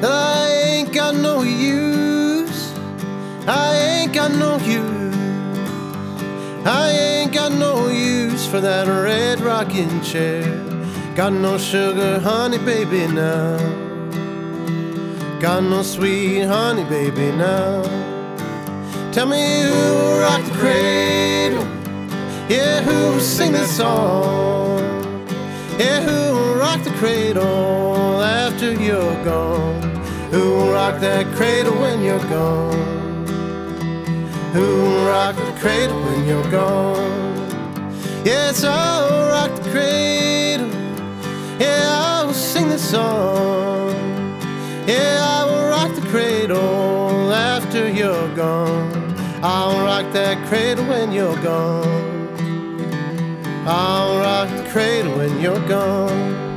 that I ain't got no use. I ain't got no use. I ain't got no use for that red rocking chair. Got no sugar, honey, baby, now. Got no sweet honey, baby, now. Tell me who rocked the cradle. Yeah, who sing that song? Yeah, who rocked the cradle after you're gone? Who rocked that cradle when you're gone? Who'll rock the cradle when you're gone? Yes, I'll rock the cradle. Yeah, I'll sing the song. Yeah, I will rock the cradle after you're gone. I'll rock that cradle when you're gone. I'll rock the cradle when you're gone.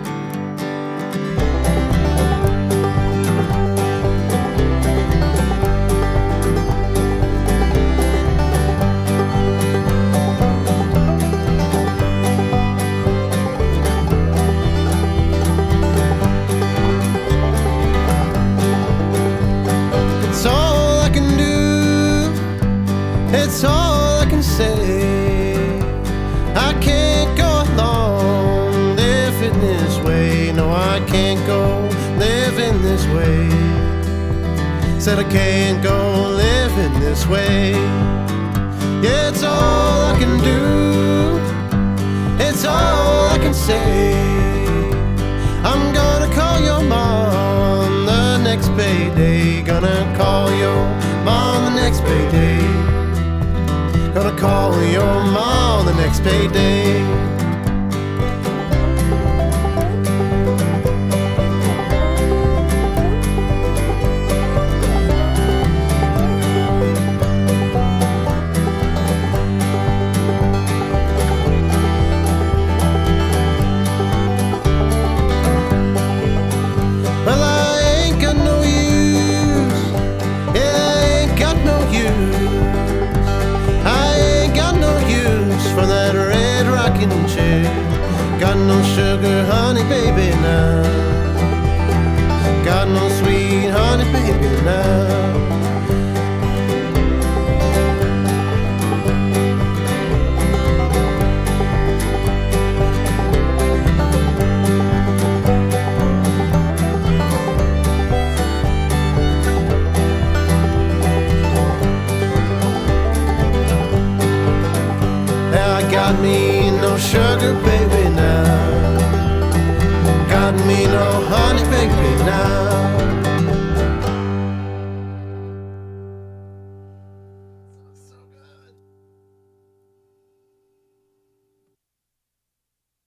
It's all I can say. I can't go along living this way. No, I can't go living this way. Said I can't go living this way. Yeah, it's all I can do. It's all Your mom the next payday. Got no sugar, honey, baby, now. Got no sweet honey, baby, now. Got me no sugar, baby, now. Got me no honey, baby, now.